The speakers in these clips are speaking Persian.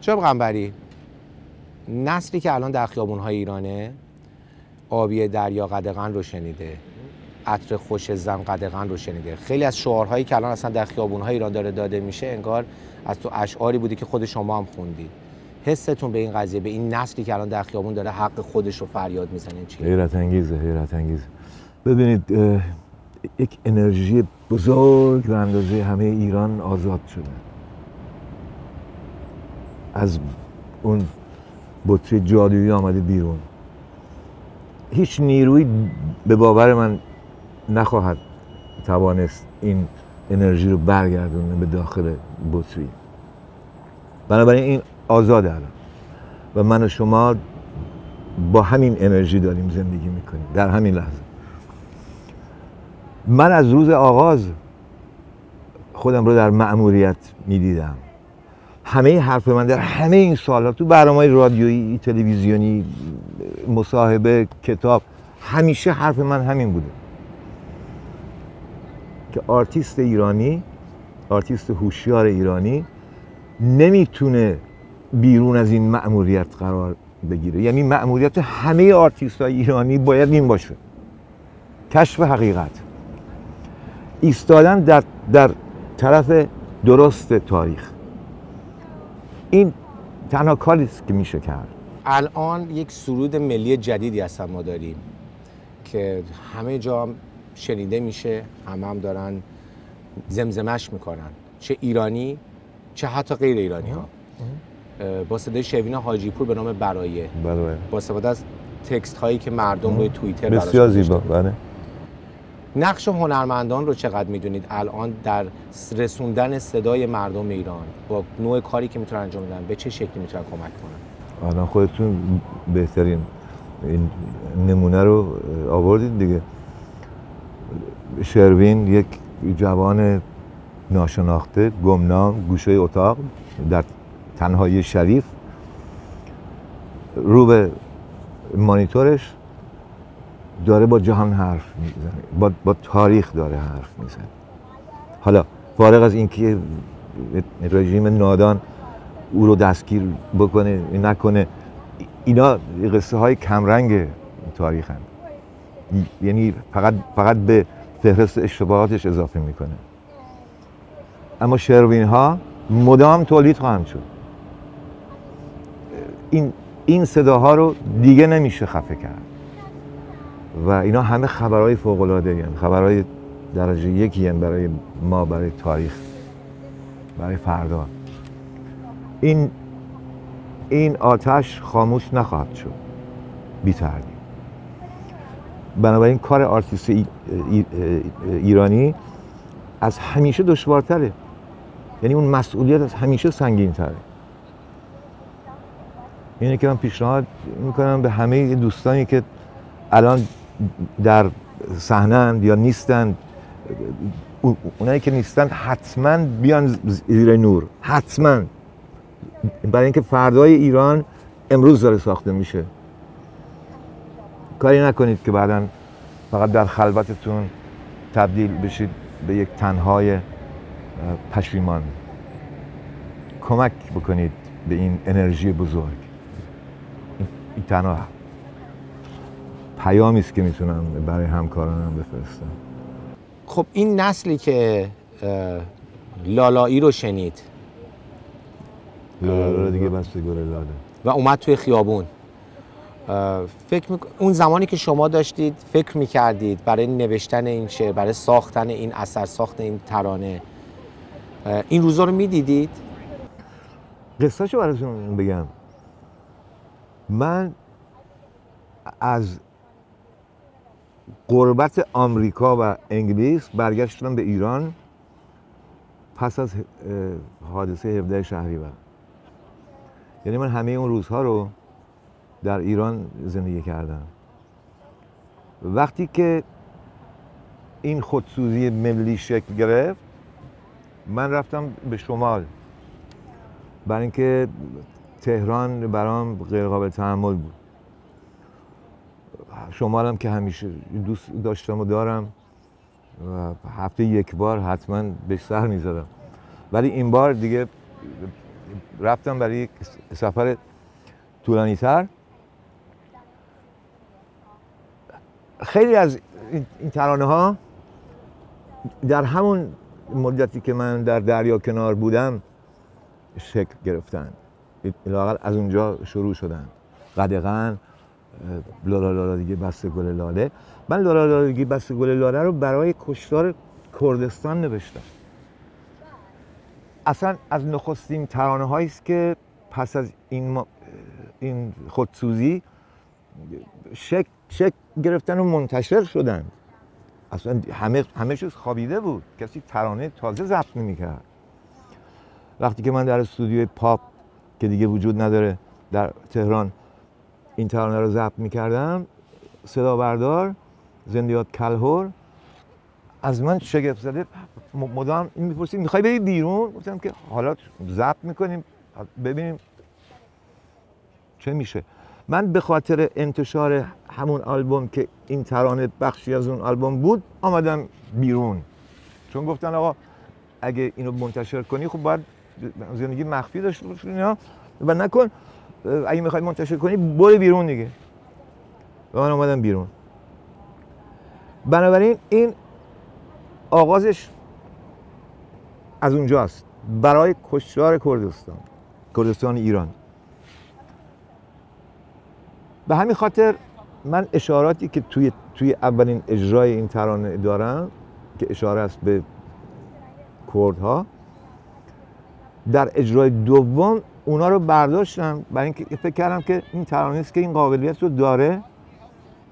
جناب قنبری نسلی که الان در خیابون‌های ایرانه آبی دریا قدغن رو شنیده عطر خوش زن قدغن رو شنیده. خیلی از شعارهایی که الان اصلا در خیابون‌های ایران داره داده میشه انگار از تو اشعاری بودی که خود شما هم خوندید حستون به این قضیه به این نسلی که الان در خیابون داره حق خودش رو فریاد می‌زنه چیه؟ حیرت انگیزه حیرت انگیزه. ببینید یک انرژی بزرگ به اندازه همه ایران آزاد شده. از اون بطری جادویی آمده بیرون. هیچ نیروی به باور من نخواهد توانست این انرژی رو برگردونه به داخل بطری. بنابراین این آزاده الان. و من و شما با همین انرژی داریم زندگی می‌کنیم. در همین لحظه. من از روز آغاز خودم رو در مأموریت می‌دیدم. همه حرف من در همه این سال‌ها تو برنامه رادیویی تلویزیونی مصاحبه کتاب همیشه حرف من همین بوده. که آرتیست ایرانی آرتیست هوشیار ایرانی نمی‌تونه بیرون از این مأموریت قرار بگیره. یعنی مأموریت همه آرتیست های ایرانی باید این باشه. کشف حقیقت. ایستادن در, در طرف درست تاریخ. این تنها کاری است که میشه کرد. الان یک سرود ملی جدیدی هستن ما داریم که همه جا شنیده میشه همه هم دارن زمزمش می‌کنن. چه ایرانی چه حتی غیر ایرانی ها. با صدای شوین حاجی پور به نام برایه. برای با استفاده از تکست هایی که مردم روی توییتر بسیار. زیبا. بله. نقش هنرمندان رو چقدر می‌دونید الان در رسوندن صدای مردم ایران با نوع کاری که می‌تونن انجام بدن به چه شکلی می‌تونن کمک کنن؟ الان خودتون بهترین این نمونه رو آوردید دیگه. شروین یک جوان ناشناخته گمنام گوشه اتاق در تنهایی شریف. رو به مانیتورش داره با جهان حرف می‌زنه با, با تاریخ داره حرف می‌زنه. حالا فارغ از اینکه رژیم نادان او رو دستگیر بکنه نکنه اینا قصه های کمرنگ تاریخ هم. یعنی فقط فقط به فهرست اشتباهاتش اضافه می‌کنه. اما شروین ها مدام تولید خواهند شد. این این صداها رو دیگه نمیشه خفه کرد. و اینا همه خبرهای فوق العاده خبرهای درجه یکی هن برای ما برای تاریخ برای فردا. این این آتش خاموش نخواهد شد. بی تردید. بنابراین کار آرتیست ای- ای- ایرانی از همیشه دشوارتره. یعنی اون مسئولیت از همیشه سنگین تره اینه که من پیشنهاد می‌کنم به همه دوستانی که الان در صحنه یا نیستن او- اونایی که نیستن حتما بیان زیر نور حتما. برای اینکه فردای ایران امروز داره ساخته میشه. کاری نکنید که بعدا فقط در خلوتتون تبدیل بشید به یک تنهای پشیمان. کمک بکنید به این انرژی بزرگ. این تنها پیامی است که می‌تونم برای همکارانم بفرستم. خب این نسلی که لالایی رو شنید. لاله رو دیگه بس گل لاله و اومد توی خیابون. فکر میک- اون زمانی که شما داشتید فکر می‌کردید برای نوشتن این شعر برای ساختن این اثر ساخت این ترانه این روزا رو می‌دیدید؟ قصهشو براتون بگم. من از قربت آمریکا و انگلیس برگشتم به ایران پس از حادثه 17 شهریور یعنی من همه اون روزها رو در ایران زندگی کردم. وقتی که این خودسوزی ملی شکل گرفت من رفتم به شمال. برای اینکه تهران برام غیر قابل تحمل بود. شمالم که همیشه دوست داشتم و دارم و هفته یک بار حتما به سر می‌زدم. ولی این بار دیگه رفتم برای یک سفر طولانی تر خیلی از این- این ترانه ها در همون مدتی که من در دریا کنار بودم شکل گرفتن. لاقل از اونجا شروع شدن. قدغن لالا لالا دیگه بسته گل لاله. من لالا لالا دیگه بسته گل لاله رو برای کشتار کردستان نوشتم. اصلا از نخستین ترانه هایی است که پس از این, ما- این خودسوزی شک, شک گرفتن و منتشر شدن. اصلا همه همه چیز خوابیده بود. کسی ترانه تازه ضبط نمی‌کرد. وقتی که من در استودیوی پاپ که دیگه وجود نداره در تهران این ترانه رو ضبط می‌کردم. صدا بردار زندیات کلهور از من شگفت زده مدام این می‌پرسید می‌خوای بری بیرون؟ گفتم که حالا ضبط می‌کنیم ببینیم چه میشه. من به خاطر انتشار همون آلبوم که این ترانه بخشی از اون آلبوم بود آمدم بیرون. چون گفتن آقا اگه اینو منتشر کنی خب باید زندگی مخفی داشته باشی و نکن. اگه می‌خوای منتشر کنی برو بیرون دیگه. و من آمدم بیرون. بنابراین این آغازش از اونجاست برای کشتار کردستان کردستان ایران. به همین خاطر من اشاراتی که توی توی اولین اجرای این ترانه دارم که اشاره است به کردها در اجرای دوم اونا رو برداشتم. برای اینکه فکر کردم که این ترانه که این قابلیت رو داره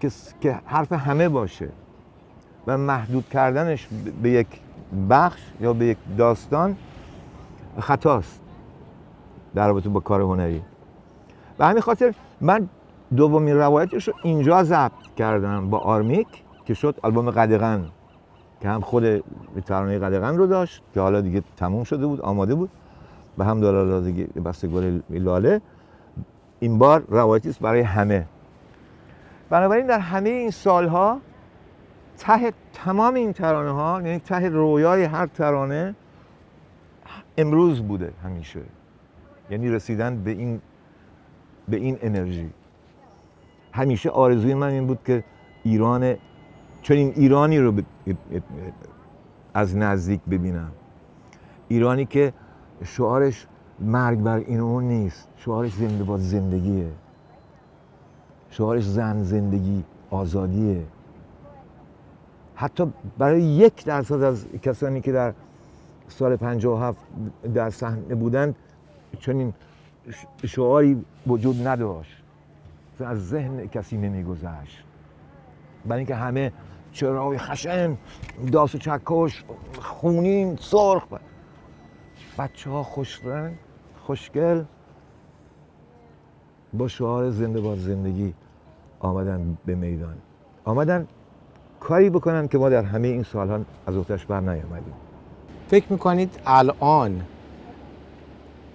که که حرف همه باشه و محدود کردنش به یک بخش یا به یک داستان خطاست در رابطه با کار هنری. به همین خاطر من دومین روایتش رو اینجا ضبط کردم با آرمیک که شد آلبوم قدغن که هم خود ترانه قدغن رو داشت که حالا دیگه تموم شده بود آماده بود. و هم بسته گل لاله. این بار روایتی است برای همه. بنابراین در همه این سالها ته تمام این ترانه ها یعنی ته رویای هر ترانه امروز بوده همیشه. یعنی رسیدن به این به این انرژی. همیشه آرزوی من این بود که ایران چون این ایرانی رو از نزدیک ببینم. ایرانی که شعارش مرگ بر این اون نیست. شعارش زنده باد زندگیه. شعارش زن زندگی آزادیه. حتی برای یک درصد از کسانی که در سال 57 در صحنه بودند چنین شعاری وجود نداشت. از ذهن کسی نمیگذشت. برای اینکه همه چراغ خشن داس و چکش خونین سرخ بچه ها خوشرنگ خوشگل با شعار زنده باد زندگی آمدن به میدان. آمدن کاری بکنن که ما در همه این سالها از اوتش بر نیامدیم. فکر می‌کنید الان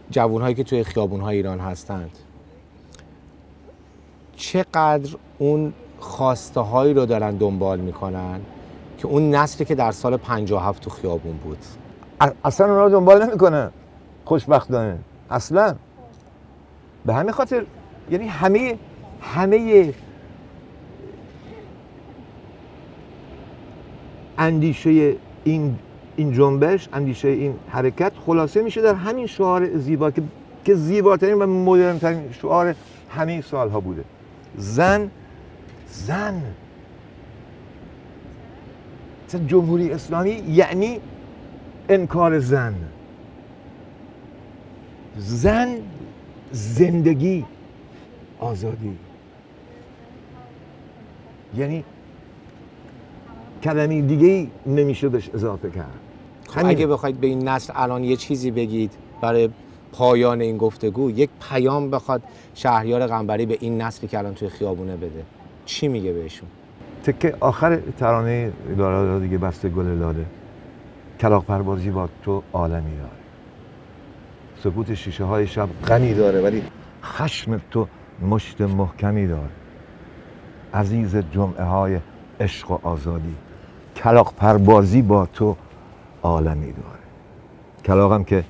جوانهایی که توی خیابونهای ایران هستند چقدر اون خواسته هایی رو دارن دنبال می‌کنن که اون نسلی که در سال 57 تو خیابون بود؟ اصلا اونا رو دنبال نمی‌کنه. خوشبختانه. اصلا. به همین خاطر یعنی همه همه اندیشه این این جنبش اندیشه این حرکت خلاصه میشه در همین شعار زیبا که که زیباترین و مدرن ترین شعار همه سالها بوده. زن زن. جمهوری اسلامی یعنی انکار زن. زن زندگی آزادی. یعنی کلمه دیگه ای نمیشه بهش اضافه کرد. خب. اگه بخواید به این نسل الان یه چیزی بگید برای پایان این گفتگو یک پیام بخواد شهریار قنبری به این نسلی که الان توی خیابونه بده. چی میگه بهشون؟ تکه آخر ترانه لالا دیگه بسته گل لاله. کلاق پروازی با تو عالمی داره. سکوت شیشه های شب غنی داره ولی خشم تو مشت محکمی داره. عزیز جمعه های عشق و آزادی کلاق پربازی با تو عالمی داره. کلاقم که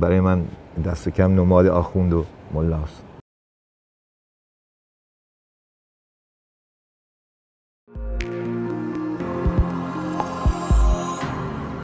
برای من دست کم نماد آخوند و ملاست.